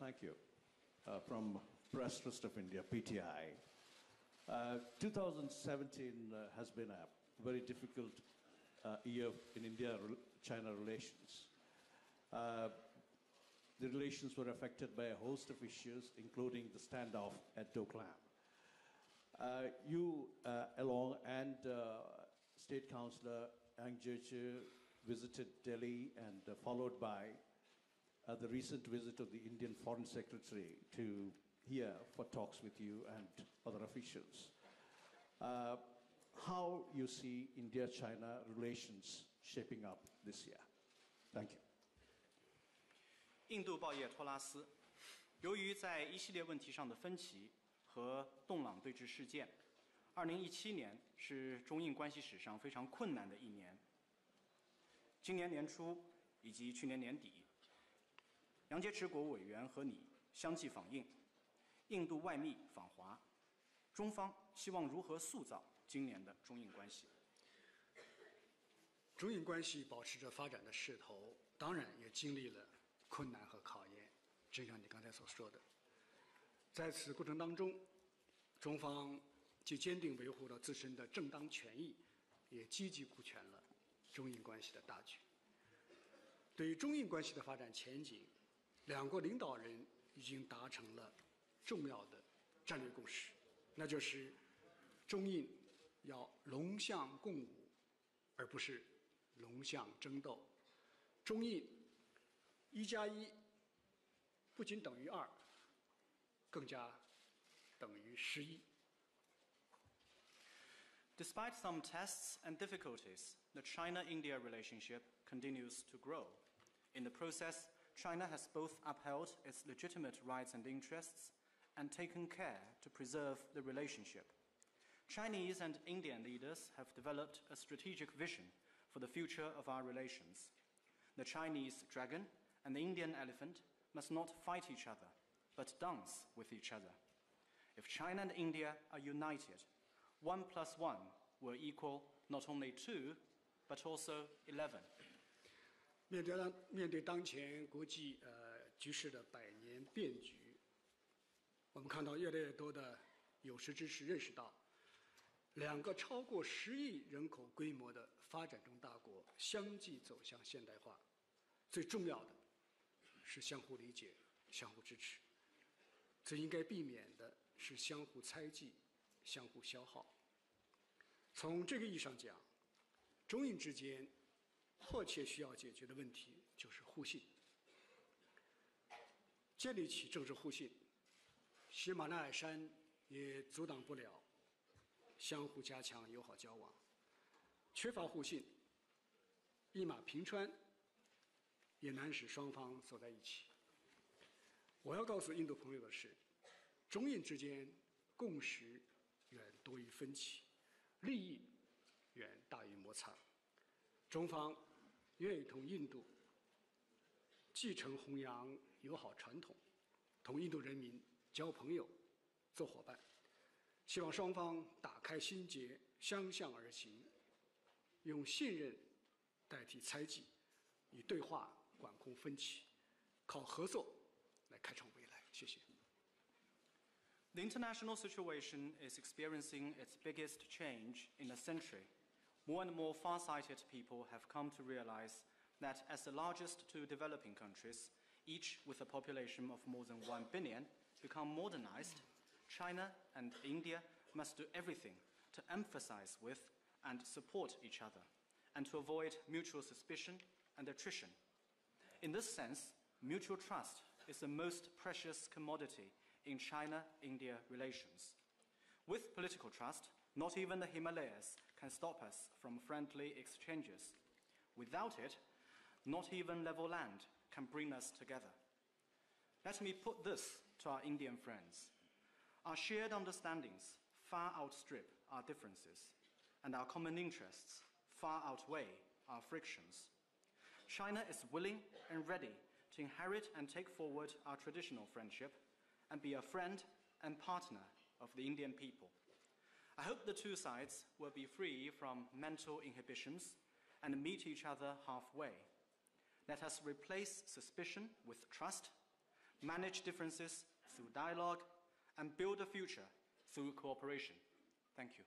thank you. Uh, from Press Trust of India, PTI. Uh, 2017 uh, has been a very difficult uh, year in India-China relations. Uh, the relations were affected by a host of issues, including the standoff at Doklam. Uh, you, along and State Councillor Yang Jiechi visited Delhi and followed by the recent visit of the Indian Foreign Secretary to here for talks with you and other officials. Uh, how you see India-China relations shaping up this year? Thank you. 印度报业托拉斯，由于在一系列问题上的分歧和洞朗对峙事件，2017年是中印关系史上非常困难的一年。今年年初以及去年年底， 杨洁篪国务委员和你相继访印，印度外密访华，中方希望如何塑造今年的中印关系？中印关系保持着发展的势头，当然也经历了困难和考验。正像你刚才所说的，在此过程当中，中方既坚定维护了自身的正当权益，也积极顾全了中印关系的大局。对于中印关系的发展前景，两国领导人已经达成了。重要的战略共识，那就是中印要龙象共舞，而不是龙象争斗。中印一加一不仅等于二，更加等于十一。Despite some tests and difficulties, the China-India relationship continues to grow. In the process, China has both upheld its legitimate rights and interests and taken care to preserve the relationship. Chinese and Indian leaders have developed a strategic vision for the future of our relations. The Chinese dragon and the Indian elephant must not fight each other, but dance with each other. If China and India are united, one plus one will equal not only two, but also eleven. 面对当面对当前国际呃局势的百年变局，我们看到越来越多的有识之士认识到，两个超过十亿人口规模的发展中大国相继走向现代化，最重要的是相互理解、相互支持。最应该避免的是相互猜忌、相互消耗。从这个意义上讲，中印之间迫切需要解决的问题就是互信，建立起政治互信。喜马拉雅山也阻挡不了相互加强友好交往，缺乏互信，一马平川也难使双方走在一起。我要告诉印度朋友的是，中印之间共识远多于分歧，利益远大于摩擦。中方愿意同印度继承弘扬友好传统，同印度人民。交朋友，做伙伴，希望双方打开心结，相向而行，用信任代替猜忌，以对话管控分歧，靠合作来开创未来。谢谢。The international situation is experiencing its biggest change in a century. More and more far-sighted people have come to realize that as the largest two developing countries, each with a population of more than 1 billion, become modernized, China and India must do everything to emphasize with and support each other, and to avoid mutual suspicion and attrition. In this sense, mutual trust is the most precious commodity in China India relations. With political trust, not even the Himalayas can stop us from friendly exchanges. Without it, not even level land can bring us together. Let me put this to our Indian friends. Our shared understandings far outstrip our differences, and our common interests far outweigh our frictions. China is willing and ready to inherit and take forward our traditional friendship and be a friend and partner of the Indian people. I hope the two sides will be free from mental inhibitions and meet each other halfway. Let us replace suspicion with trust manage differences through dialogue, and build a future through cooperation. Thank you.